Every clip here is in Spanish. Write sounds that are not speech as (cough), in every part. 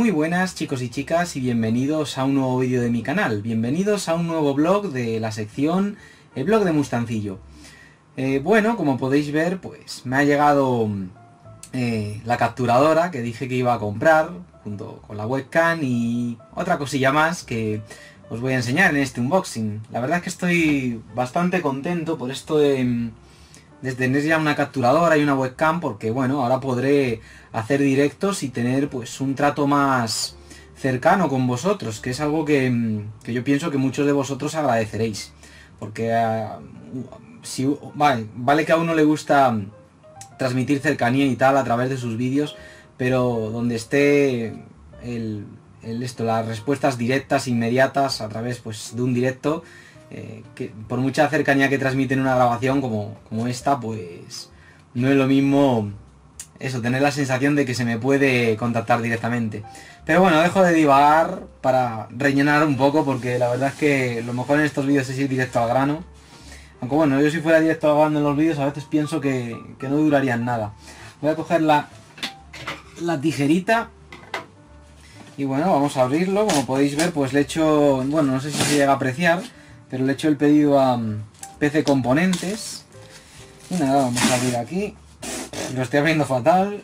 Muy buenas chicos y chicas y bienvenidos a un nuevo vídeo de mi canal. Bienvenidos a un nuevo blog de la sección El blog de Mustancillo. Eh, bueno, como podéis ver, pues me ha llegado eh, la capturadora que dije que iba a comprar junto con la webcam y otra cosilla más que os voy a enseñar en este unboxing. La verdad es que estoy bastante contento por esto de, de tener ya una capturadora y una webcam porque bueno, ahora podré hacer directos y tener pues un trato más cercano con vosotros, que es algo que, yo pienso que muchos de vosotros agradeceréis. Porque ah, si, vale, vale que a uno le gusta transmitir cercanía y tal a través de sus vídeos, pero donde esté el, esto, las respuestas directas, inmediatas, a través pues, de un directo, eh, que por mucha cercanía que transmiten una grabación como, como esta, pues no es lo mismo eso, tener la sensación de que se me puede contactar directamente. Pero bueno, dejo de divagar para rellenar un poco porque la verdad es que lo mejor en estos vídeos es ir directo al grano. Aunque bueno, yo si fuera directo al grano en los vídeos a veces pienso que, no durarían nada. Voy a coger la, la tijerita y bueno, vamos a abrirlo. Como podéis ver, pues le he hecho, bueno, no sé si se llega a apreciar, pero le he hecho el pedido a mm, PC Componentes. Y nada, vamos a abrir aquí. Lo estoy abriendo fatal,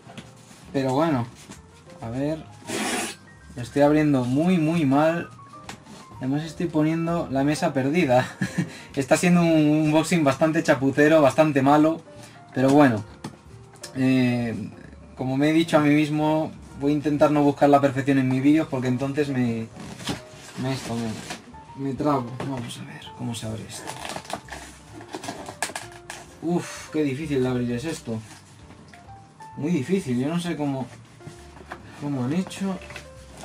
pero bueno, a ver, lo estoy abriendo muy muy mal. Además estoy poniendo la mesa perdida. (laughs) Está siendo un unboxing bastante chapucero, bastante malo, pero bueno. Eh, como me he dicho a mí mismo, voy a intentar no buscar la perfección en mis vídeos porque entonces me... Me esto, me, me trago. Vamos a ver cómo se abre esto. Uf, qué difícil de abrir es esto muy difícil. Yo no sé cómo, cómo han hecho,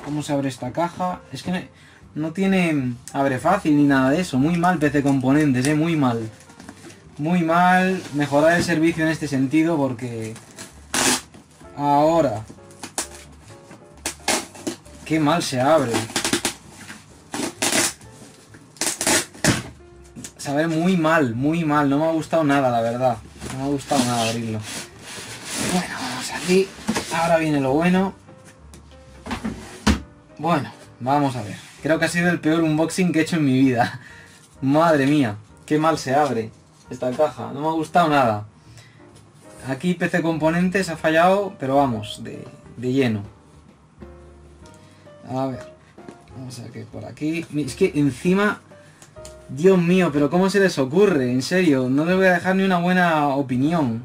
cómo se abre esta caja. Es que no, tiene abre fácil ni nada de eso. Muy mal PC Componentes, ¿eh? muy mal. Muy mal mejorar el servicio en este sentido porque ahora qué mal se abre. Se abre muy mal, muy mal. No me ha gustado nada, la verdad. No me ha gustado nada abrirlo. Bueno, aquí. Ahora viene lo bueno. Bueno, vamos a ver. Creo que ha sido el peor unboxing que he hecho en mi vida. (laughs) Madre mía, qué mal se abre esta caja. No me ha gustado nada. Aquí PC Componentes ha fallado, pero vamos, de, lleno. A ver. Vamos a ver por aquí. Es que encima... Dios mío, pero ¿cómo se les ocurre? En serio, no les voy a dejar ni una buena opinión.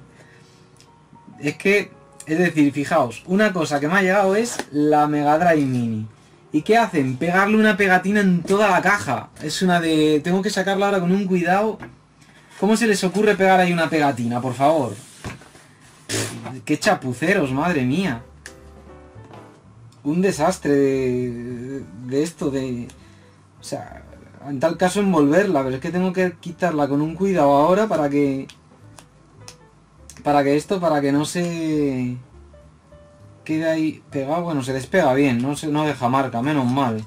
Es que es decir, fijaos, una cosa que me ha llegado es la Mega Drive Mini. ¿Y qué hacen? Pegarle una pegatina en toda la caja. Es una de... Tengo que sacarla ahora con un cuidado. ¿Cómo se les ocurre pegar ahí una pegatina, por favor? ¡Qué chapuceros, madre mía! Un desastre de, de esto, de... O sea, en tal caso envolverla, pero es que tengo que quitarla con un cuidado ahora para que para que esto, para que no se quede ahí pegado, bueno, se despega bien, no, se, no deja marca, menos mal.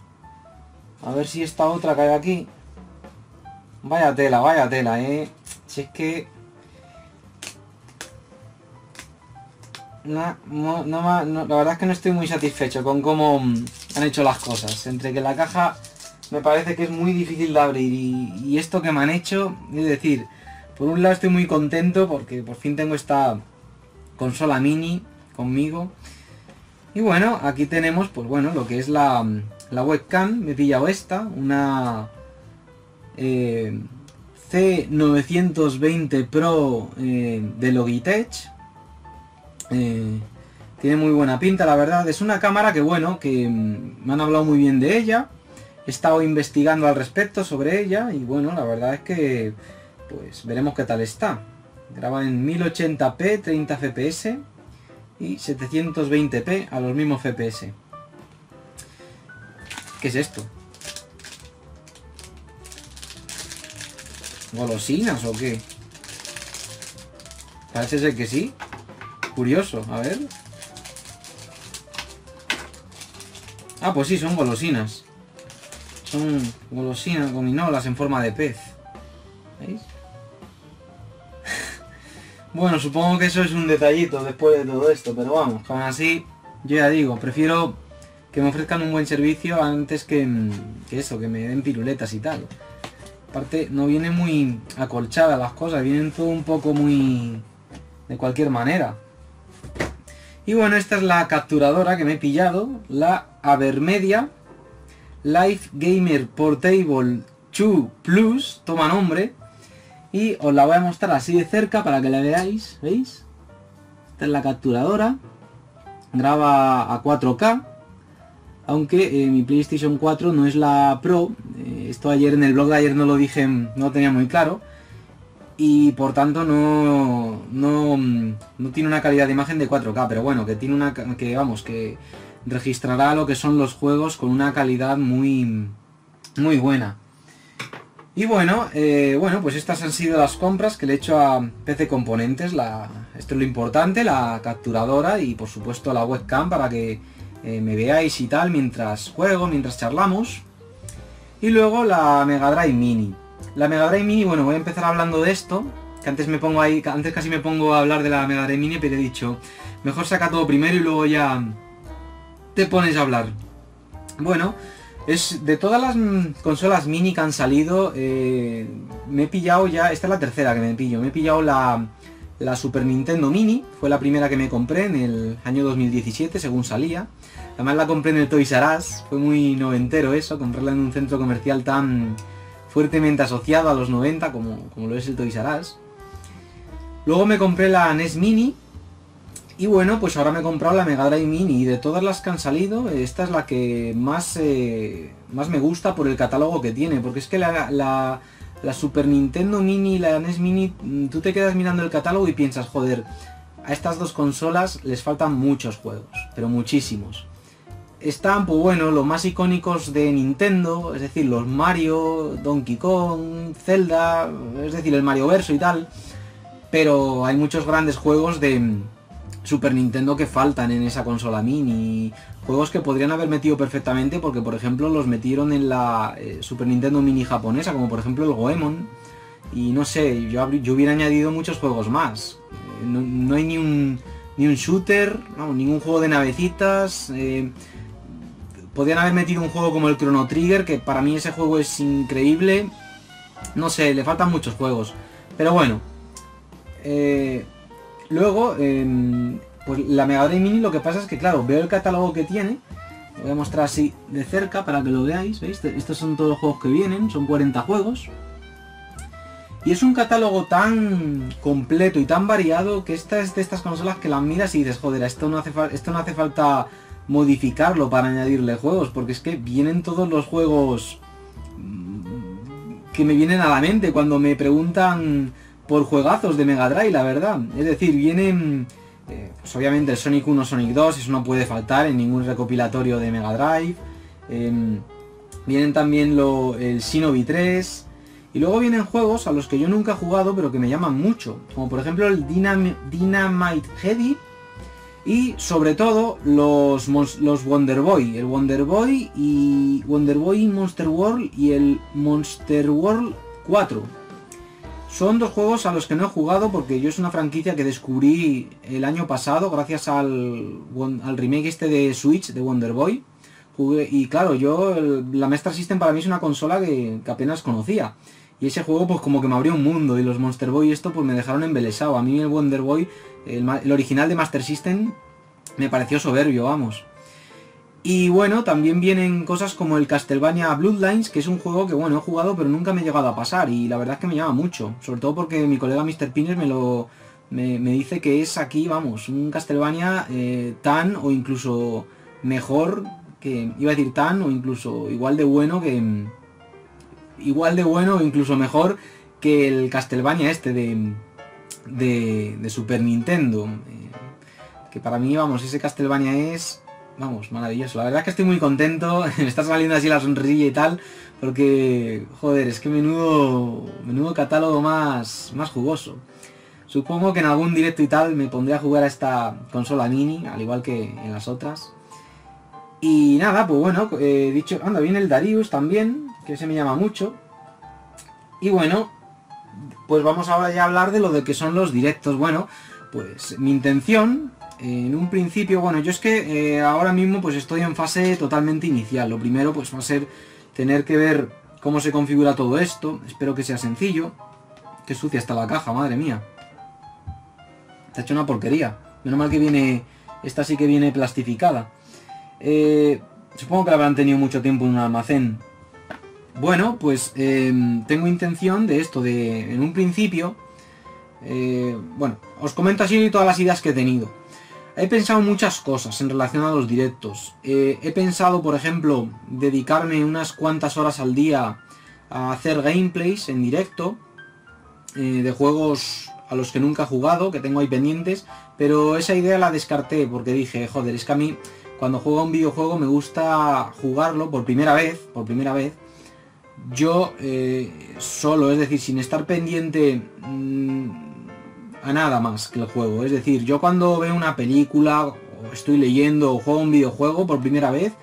A ver si esta otra cae aquí. Vaya tela, vaya tela, eh. Si es que... La verdad es que no estoy muy satisfecho con cómo han hecho las cosas. Entre que la caja me parece que es muy difícil de abrir y, esto que me han hecho, es decir, por un lado estoy muy contento porque por fin tengo esta consola mini conmigo. Y bueno, aquí tenemos pues bueno lo que es la, webcam. Me he pillado esta, una eh, C920 Pro eh, de Logitech. Eh, tiene muy buena pinta, la verdad. Es una cámara que bueno, que mm, me han hablado muy bien de ella. He estado investigando al respecto sobre ella y bueno, la verdad es que pues veremos qué tal está. Graba en 1080p, 30 fps y 720p a los mismos fps. ¿Qué es esto? ¿Golosinas o qué? Parece ser que sí. Curioso, a ver. Ah, pues sí, son golosinas. Son golosinas gominolas en forma de pez. ¿Veis? (laughs) Bueno, supongo que eso es un detallito después de todo esto, pero vamos, aún así, yo ya digo, prefiero que me ofrezcan un buen servicio antes que, que eso, que me den piruletas y tal. Aparte, no viene muy acolchada las cosas, vienen todo un poco muy... de cualquier manera. Y bueno, esta es la capturadora que me he pillado, la Avermedia Life Gamer Portable 2 Plus, toma nombre. Y os la voy a mostrar así de cerca para que la veáis, ¿veis? Esta es la capturadora. Graba a 4K. Aunque eh, mi PlayStation 4 no es la Pro. Eh, esto ayer en el blog de ayer no lo dije, no lo tenía muy claro. Y por tanto no, no, no tiene una calidad de imagen de 4K. Pero bueno, que tiene una... que vamos, que registrará lo que son los juegos con una calidad muy, muy buena. Y bueno, eh, bueno, pues estas han sido las compras que le he hecho a PC Componentes. La, esto es lo importante, la capturadora y por supuesto la webcam para que eh, me veáis y tal mientras juego, mientras charlamos. Y luego la Mega Drive Mini. La Mega Drive Mini, bueno, voy a empezar hablando de esto. Que antes me pongo ahí, antes casi me pongo a hablar de la Mega Drive Mini, pero he dicho, mejor saca todo primero y luego ya te pones a hablar. Bueno, es de todas las consolas mini que han salido, eh, me he pillado ya, esta es la tercera que me pillo, me he pillado la, la Super Nintendo Mini, fue la primera que me compré en el año 2017, según salía. Además la compré en el Toys R Us, fue muy noventero eso, comprarla en un centro comercial tan fuertemente asociado a los 90 como, como lo es el Toys R Us. Luego me compré la NES Mini, y bueno, pues ahora me he comprado la Mega Drive Mini y de todas las que han salido, esta es la que más, eh, más me gusta por el catálogo que tiene, porque es que la, la, Super Nintendo Mini y la NES Mini, mm, tú te quedas mirando el catálogo y piensas, joder, a estas dos consolas les faltan muchos juegos, pero muchísimos. Están, pues bueno, los más icónicos de Nintendo, es decir, los Mario, Donkey Kong, Zelda, es decir, el Mario Verso y tal, pero hay muchos grandes juegos de Super Nintendo que faltan en esa consola mini. Juegos que podrían haber metido perfectamente porque por ejemplo los metieron en la eh, Super Nintendo mini japonesa, como por ejemplo el Goemon. Y no sé, yo, yo hubiera añadido muchos juegos más. Eh, no, hay ni un, ni un shooter, ningún juego de navecitas. Eh, podrían haber metido un juego como el Chrono Trigger, que para mí ese juego es increíble. No sé, le faltan muchos juegos. Pero bueno. Luego, em, pues la Mega Drive Mini lo que pasa es que, claro, veo el catálogo que tiene. Lo voy a mostrar así de cerca para que lo veáis, ¿veis? Estos son todos los juegos que vienen, son 40 juegos. Y es un catálogo tan completo y tan variado que esta es de estas consolas que las miras y dices, joder, esto no hace, esto no hace falta modificarlo para añadirle juegos, porque es que vienen todos los juegos mm, que me vienen a la mente cuando me preguntan por juegazos de Mega Drive, la verdad. Es decir, vienen, eh, pues obviamente el Sonic 1, Sonic 2, eso no puede faltar en ningún recopilatorio de Mega Drive. Em, vienen también lo, el Shinobi 3. Y luego vienen juegos a los que yo nunca he jugado, pero que me llaman mucho. Como por ejemplo el Dynamite Heady. Y sobre todo los, los Wonder Boy. El Wonder Boy y Wonder Boy Monster World y el Monster World 4 son dos juegos a los que no he jugado porque yo es una franquicia que descubrí el año pasado gracias al, al remake este de Switch de Wonder Boy. y claro, yo la Master System para mí es una consola que, apenas conocía. Y ese juego pues como que me abrió un mundo y los Monster Boy esto pues me dejaron embelesado. A mí el Wonder Boy, el original de Master System, me pareció soberbio, vamos. Y bueno, también vienen cosas como el Castlevania Bloodlines, que es un juego que bueno, he jugado pero nunca me he llegado a pasar y la verdad es que me llama mucho, sobre todo porque mi colega Mr. Pines me lo me, dice que es aquí, vamos, un Castlevania eh, tan o incluso mejor que, iba a decir tan o incluso igual de bueno que, igual de bueno o incluso mejor que el Castlevania este de, de, Super Nintendo. Eh, que para mí, vamos, ese Castlevania es vamos, maravilloso. La verdad es que estoy muy contento, (laughs) me está saliendo así la sonrilla y tal, porque, joder, es que menudo, menudo catálogo más, más jugoso. Supongo que en algún directo y tal me pondré a jugar a esta consola mini, al igual que en las otras. Y nada, pues bueno, he dicho, anda, viene el Darius también, que se me llama mucho. Y bueno, pues vamos ahora ya a hablar de lo de que son los directos. Bueno, pues mi intención en un principio, bueno, yo es que eh, ahora mismo pues estoy en fase totalmente inicial. Lo primero pues va a ser tener que ver cómo se configura todo esto. Espero que sea sencillo. Qué sucia está la caja, madre mía. Está hecho una porquería. Menos mal que viene... Esta sí que viene plastificada. Eh, supongo que la habrán tenido mucho tiempo en un almacén. Bueno, pues em, tengo intención de esto, de en un principio... Eh, bueno, os comento así todas las ideas que he tenido. He pensado muchas cosas en relación a los directos. Eh, he pensado, por ejemplo, dedicarme unas cuantas horas al día a hacer gameplays en directo eh, de juegos a los que nunca he jugado, que tengo ahí pendientes, pero esa idea la descarté porque dije, joder, es que a mí cuando juego un videojuego me gusta jugarlo por primera vez, por primera vez, yo eh, solo, es decir, sin estar pendiente mm, a nada más que el juego. Es decir, yo cuando veo una película, o estoy leyendo, o juego un videojuego por primera vez,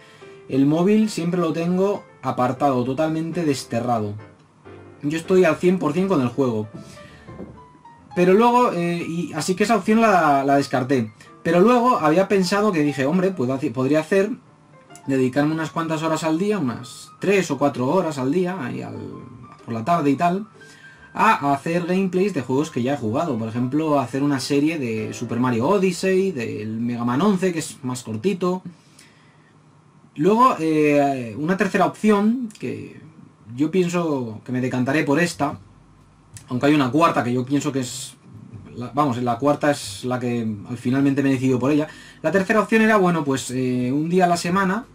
el móvil siempre lo tengo apartado, totalmente desterrado. Yo estoy al 100% con el juego. Pero luego, eh, y así que esa opción la, descarté. Pero luego había pensado que dije, hombre, puedo, podría hacer, dedicarme unas cuantas horas al día, unas 3 o 4 horas al día, ahí por la tarde y tal, a hacer gameplays de juegos que ya he jugado. Por ejemplo, hacer una serie de Super Mario Odyssey, del Mega Man 11, que es más cortito. Luego, eh, una tercera opción, que yo pienso que me decantaré por esta, aunque hay una cuarta que yo pienso que es... vamos, la cuarta es la que finalmente me he decidido por ella. La tercera opción era, bueno, pues eh, un día a la semana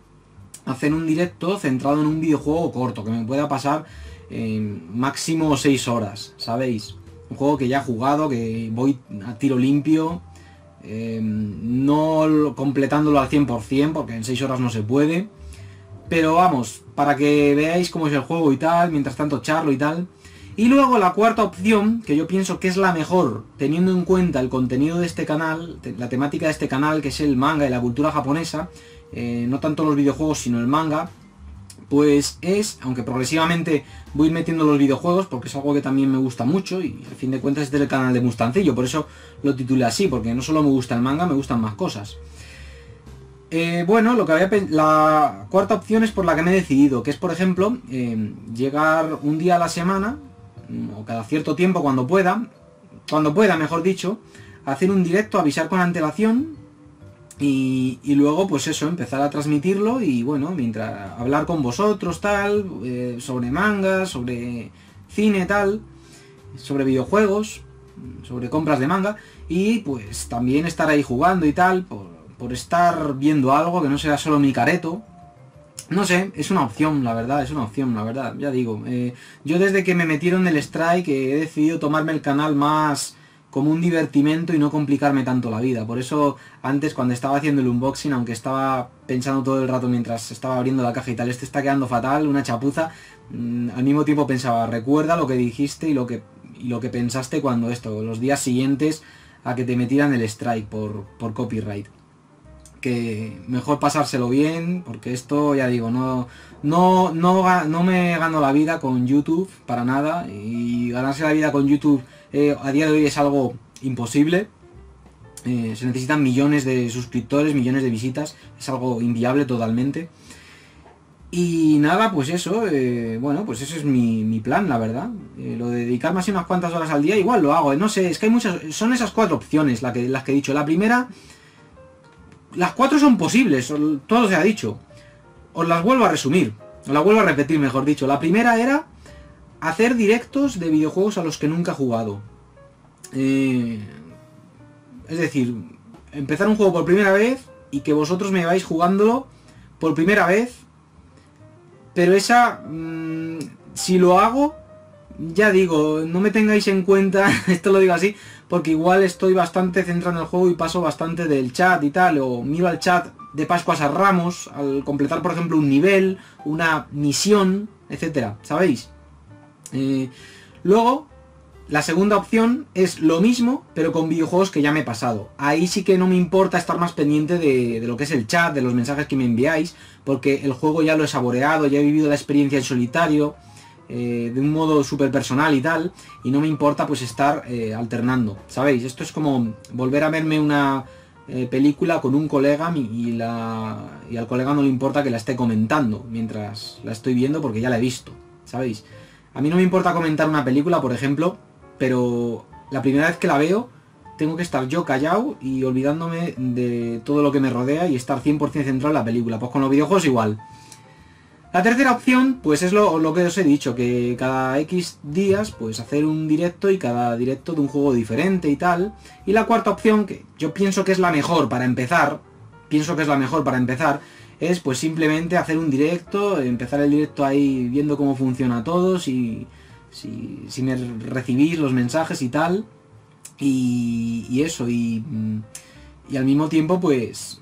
hacer un directo centrado en un videojuego corto, que me pueda pasar máximo 6 horas, ¿sabéis? Un juego que ya he jugado, que voy a tiro limpio, em, no completándolo al 100%, porque en 6 horas no se puede. Pero vamos, para que veáis cómo es el juego y tal, mientras tanto charlo y tal. Y luego la cuarta opción, que yo pienso que es la mejor, teniendo en cuenta el contenido de este canal, la temática de este canal, que es el manga y la cultura japonesa, eh, no tanto los videojuegos, sino el manga, pues es, aunque progresivamente voy metiendo los videojuegos, porque es algo que también me gusta mucho, y al fin de cuentas es del canal de Mustancillo, por eso lo titulé así, porque no solo me gusta el manga, me gustan más cosas. Eh, bueno, lo que había la cuarta opción es por la que me he decidido, que es por ejemplo eh, llegar un día a la semana o cada cierto tiempo cuando pueda, cuando pueda, mejor dicho, hacer un directo, avisar con antelación y, luego pues eso, empezar a transmitirlo y bueno, mientras hablar con vosotros tal, eh, sobre manga, sobre cine tal, sobre videojuegos, sobre compras de manga y pues también estar ahí jugando y tal, por, por estar viendo algo que no sea solo mi careto, no sé, es una opción, la verdad, es una opción, la verdad, ya digo. Eh, yo desde que me metieron el strike he decidido tomarme el canal más como un divertimento y no complicarme tanto la vida. Por eso antes cuando estaba haciendo el unboxing, aunque estaba pensando todo el rato mientras estaba abriendo la caja y tal, este está quedando fatal, una chapuza, mm, al mismo tiempo pensaba, recuerda lo que dijiste y lo que, lo que pensaste cuando esto, los días siguientes a que te metieran el strike por, por copyright que mejor pasárselo bien, porque esto, ya digo, no, no, no, no me gano la vida con YouTube para nada, y ganarse la vida con YouTube eh, a día de hoy es algo imposible. Eh, se necesitan millones de suscriptores, millones de visitas, es algo inviable totalmente. Y nada, pues eso, eh, bueno, pues eso es mi, plan, la verdad. lo de dedicarme así unas cuantas horas al día, igual lo hago, no sé, es que hay muchas, son esas cuatro opciones las que he dicho. La primera las cuatro son posibles, todo se ha dicho. Os las vuelvo a resumir, os las vuelvo a repetir, mejor dicho. La primera era hacer directos de videojuegos a los que nunca he jugado. Eh, es decir, empezar un juego por primera vez y que vosotros me vais jugándolo por primera vez. Pero esa, mm, si lo hago, ya digo, no me tengáis en cuenta, (laughs) esto lo digo así, porque igual estoy bastante centrado en el juego y paso bastante del chat y tal, o miro al chat de Pascuas a Ramos, al completar por ejemplo un nivel, una misión, etcétera, ¿sabéis? Eh, luego, la segunda opción es lo mismo, pero con videojuegos que ya me he pasado. Ahí sí que no me importa estar más pendiente de, lo que es el chat, de los mensajes que me enviáis, porque el juego ya lo he saboreado, ya he vivido la experiencia en solitario, eh, de un modo súper personal y tal, y no me importa pues estar eh, alternando, ¿sabéis? Esto es como volver a verme una película con un colega y al colega no le importa que la esté comentando mientras la estoy viendo porque ya la he visto, ¿sabéis? A mí no me importa comentar una película, por ejemplo, pero la primera vez que la veo tengo que estar yo callado y olvidándome de todo lo que me rodea y estar 100% centrado en la película. Pues con los videojuegos igual. La tercera opción, pues es lo, que os he dicho, que cada X días, pues hacer un directo y cada directo de un juego diferente y tal. Y la cuarta opción, que yo pienso que es la mejor para empezar, pienso que es la mejor para empezar, es pues simplemente hacer un directo, empezar el directo ahí viendo cómo funciona todo, si, si, si me recibís los mensajes y tal. Y, eso, y, y al mismo tiempo pues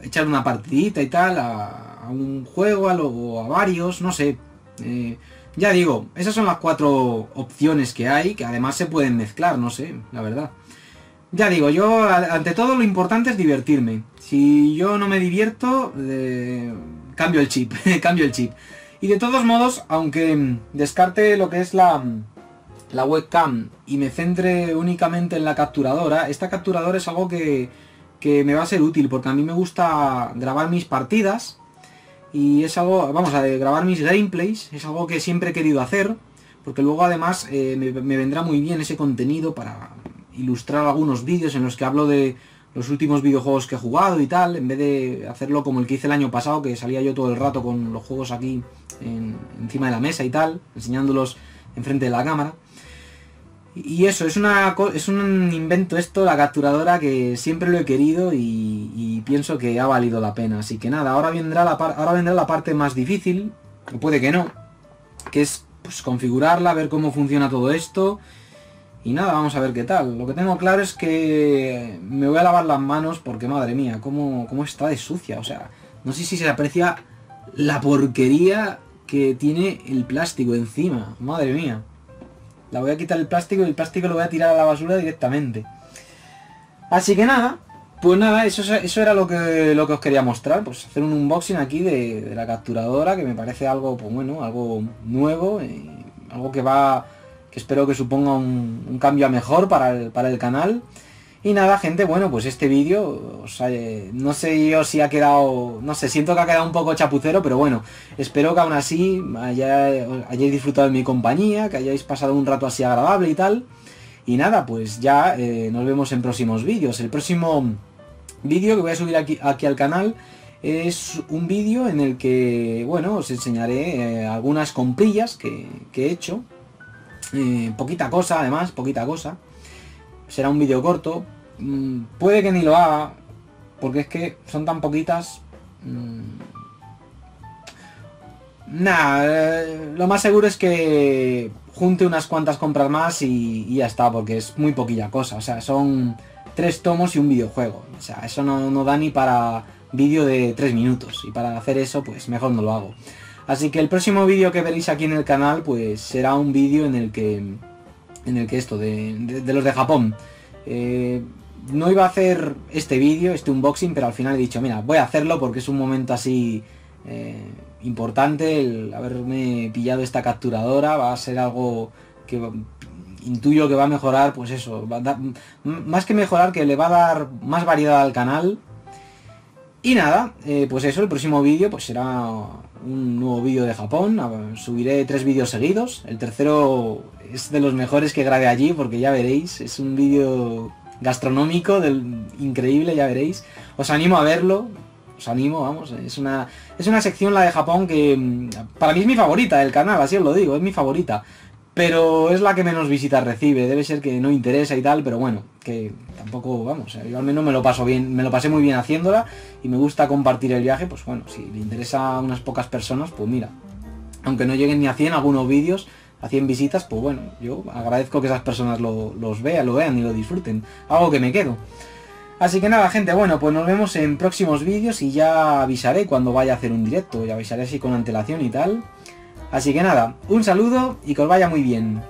echar una partidita y tal a, un juego, a, o a varios, no sé. Eh, ya digo, esas son las cuatro opciones que hay, que además se pueden mezclar, no sé, la verdad. Ya digo, yo ante todo lo importante es divertirme. Si yo no me divierto, eh, cambio el chip, (laughs) cambio el chip. Y de todos modos, aunque descarte lo que es la, la webcam y me centre únicamente en la capturadora, esta capturadora es algo que, que me va a ser útil porque a mí me gusta grabar mis partidas y es algo, vamos a grabar mis gameplays, es algo que siempre he querido hacer, porque luego además eh, me, vendrá muy bien ese contenido para ilustrar algunos vídeos en los que hablo de los últimos videojuegos que he jugado y tal, en vez de hacerlo como el que hice el año pasado, que salía yo todo el rato con los juegos aquí encima de la mesa y tal, enseñándolos enfrente de la cámara. Y eso, es, una, es un invento esto, la capturadora, que siempre lo he querido y, pienso que ha valido la pena. Así que nada, ahora vendrá la, ahora vendrá la parte más difícil, o puede que no, que es pues, configurarla, ver cómo funciona todo esto. Y nada, vamos a ver qué tal. Lo que tengo claro es que me voy a lavar las manos porque, madre mía, cómo, cómo está de sucia. O sea, no sé si se aprecia la porquería que tiene el plástico encima. Madre mía. La voy a quitar el plástico y el plástico lo voy a tirar a la basura directamente. Así que nada, pues nada, eso, eso era lo que, lo que os quería mostrar. Pues hacer un unboxing aquí de, la capturadora, que me parece algo, pues bueno, algo nuevo, eh, algo que va, que espero que suponga un, cambio a mejor para el canal. Y nada, gente, bueno, pues este vídeo, no sé yo si ha quedado, no sé, siento que ha quedado un poco chapucero, pero bueno, espero que aún así hayáis disfrutado de mi compañía, que hayáis pasado un rato así agradable y tal. Y nada, pues ya eh, nos vemos en próximos vídeos. El próximo vídeo que voy a subir aquí, al canal es un vídeo en el que, bueno, os enseñaré eh, algunas comprillas que, he hecho. Poquita cosa, además, poquita cosa será un vídeo corto. Mm, puede que ni lo haga, porque es que son tan poquitas. Mm, nada, eh, lo más seguro es que junte unas cuantas compras más y, ya está, porque es muy poquilla cosa. O sea, son tres tomos y un videojuego. O sea, eso no, no da ni para vídeo de tres minutos. Y para hacer eso, pues mejor no lo hago. Así que el próximo vídeo que veréis aquí en el canal, pues será un vídeo en el que en el que esto, de, los de Japón. Eh, no iba a hacer este vídeo, este unboxing, pero al final he dicho, mira, voy a hacerlo porque es un momento así eh, importante el haberme pillado esta capturadora, va a ser algo que intuyo que va a mejorar, pues eso, más que mejorar, que le va a dar más variedad al canal. Y nada, eh, pues eso, el próximo vídeo pues será un nuevo vídeo de Japón, subiré tres vídeos seguidos, el tercero es de los mejores que grabé allí porque ya veréis, es un vídeo gastronómico del increíble, ya veréis. Os animo a verlo, os animo, vamos, es una es una sección la de Japón que mm, para mí es mi favorita del canal, así os lo digo, es mi favorita. Pero es la que menos visitas recibe, debe ser que no interesa y tal, pero bueno, que tampoco, vamos, yo al menos me lo paso bien, me lo pasé muy bien haciéndola y me gusta compartir el viaje, pues bueno, si le interesa a unas pocas personas, pues mira, aunque no lleguen ni a 100 algunos vídeos, a 100 visitas, pues bueno, yo agradezco que esas personas lo, los vean, lo vean y lo disfruten. Algo que me quedo. Así que nada, gente, bueno, pues nos vemos en próximos vídeos y ya avisaré cuando vaya a hacer un directo. Y avisaré así con antelación y tal. Así que nada, un saludo y que os vaya muy bien.